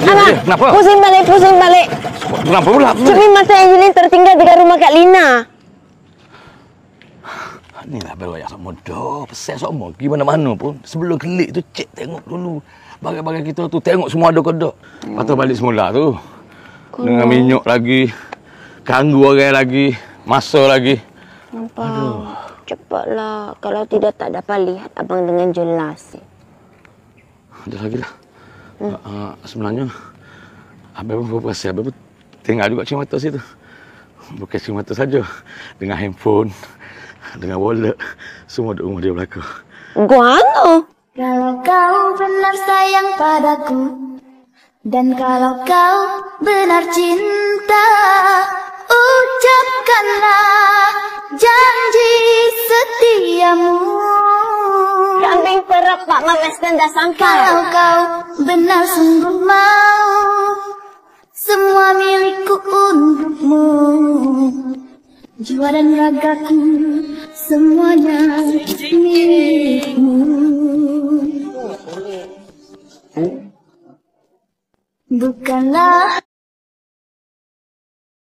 Abang, Kenapa? pusing balik, pusing balik. Kenapa pula? Tapi masa Angelin tertinggal dekat rumah Kak Lina. Ni lah baru ayah sama dah. Pesan sama. Pergi mana-mana pun. Sebelum klik tu, cek tengok dulu. Bagai-bagai kita tu, tengok semua ada ke tak. Lepas tu balik semula tu. Dengan minyak lagi. Ganggu orang lagi. Masa lagi. Abang, cepatlah. Kalau tidak tak dapat lihat abang dengan jelas. Ada lagi lah. Hmm. Uh, sebenarnya, Abang pun berperasan. Abang pun tinggal juga cermin mata situ. Bukan cermin mata saja. Dengan handphone, dengan wallet. Semua di rumah dia belakang. Guano. Kalau kau benar sayang padaku Dan kalau kau benar cinta Ucapkanlah janji setiamu Kambing perap Pak Mames dah sampai. Kalau kau benar sungguh mau Semua milikku untukmu. Jiwa dan ragaku semuanya milikmu. Bukanlah